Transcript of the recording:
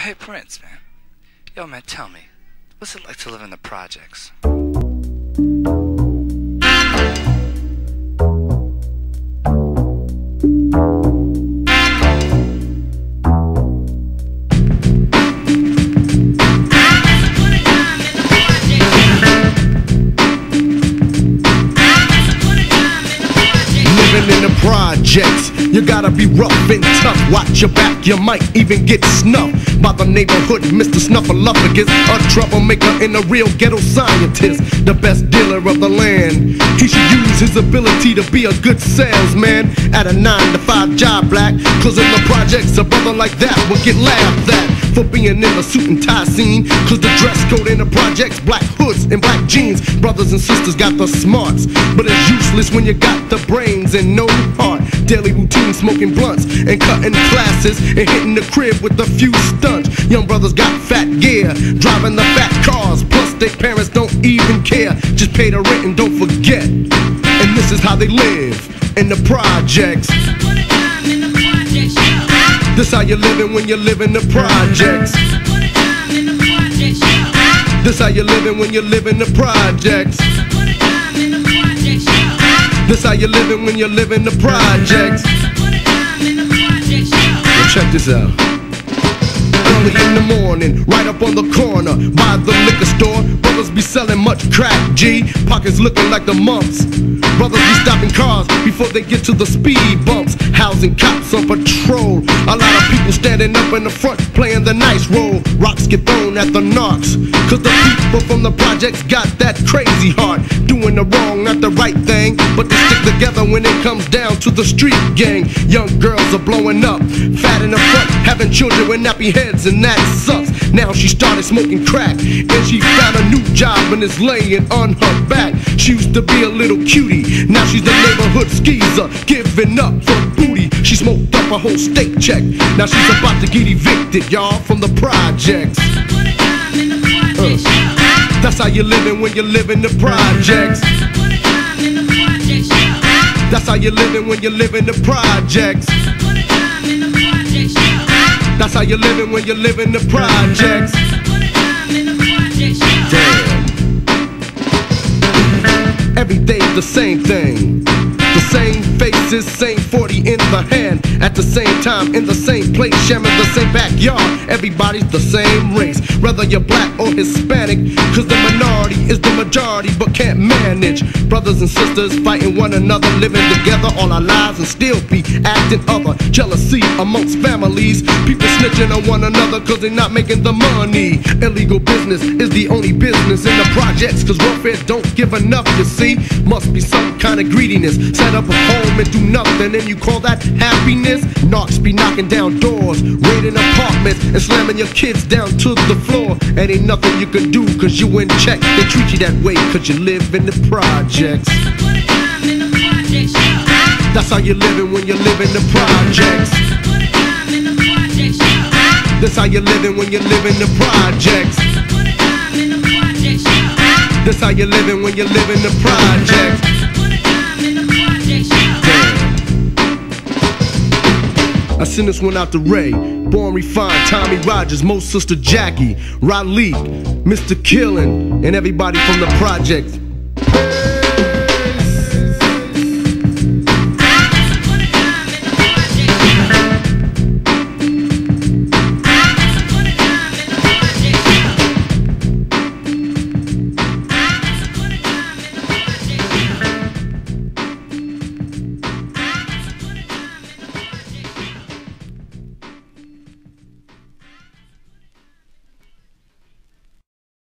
Hey, Prince, man. Yo, man, tell me, what's it like to live in the projects? Projects, you gotta be rough and tough. Watch your back, you might even get snuffed by the neighborhood Mr. Snuffleupagus, a troublemaker and a real ghetto scientist, the best dealer of the land. He should use his ability to be a good salesman at a nine to five job, black. Cause in the projects, a brother like that will get laughed at for being in a suit and tie scene. Cause the dress code in the projects, black hoods and black jeans. Brothers and sisters got the smarts, but it's useless when you got the brains and no. Daily routine, smoking blunts and cutting classes and hitting the crib with a few stunts. Young brothers got fat gear, driving the fat cars. Plus, their parents don't even care. Just pay the rent and don't forget. And this is how they live in the projects. This how you're living when you live in the projects. This how you're living when you live in the projects. This how you living when you live in the projects. Well, check this out. Early in the morning, right up on the corner by the liquor store. Brothers be selling much crack, G. Pockets looking like the mumps. Brothers be stopping cars before they get to the speed bumps. Housing cops on patrol. A lot of people standing up in the front playing the nice role. Rocks get thrown at the narcs. Cause the people from the projects got that crazy heart. Doing the wrong, not the right thing. But they stick together when it comes down to the street gang. Young girls are blowing up. Fat in the front, having children with nappy heads, and that sucks. Now she started smoking crack. And she found a new job and is laying on her back. She used to be a little cutie. Now she's the neighborhood skeezer. Giving up for booty. She smoked up a whole steak check. Now she's about to get evicted, y'all, from the projects. Uh, that's how you're living when you live in the projects. That's how you're living when you live in the projects. That's how you're living when you live in the projects. Damn. Every day's the same thing. The same faces, same 40 in the hand. At the same time, in the same place, sharing the same backyard. Everybody's the same race, whether you're black or Hispanic. Cause the minority is the majority, but can't manage. Brothers and sisters fighting one another, living together all our lives and still be acting other. Jealousy amongst families. People snitching on one another cause they're not making the money. Illegal business is the only business in the projects cause welfare don't give enough, you see. Must be some kind of greediness. Set up a home and do nothing, and you call that happiness? Knocks be knocking down doors, raiding apartments, and slamming your kids down to the floor. And ain't nothing you can do cause you in check. They treat you that way cause you live in the projects. That's how you're living when you live in the projects. That's how you're living when you live in the projects. That's how you're living when you live in the projects. Send this one out to Ray, Born Refined, Tommy Rogers, Mo Sister Jackie, Raleigh, Mr. Killin, and everybody from the project.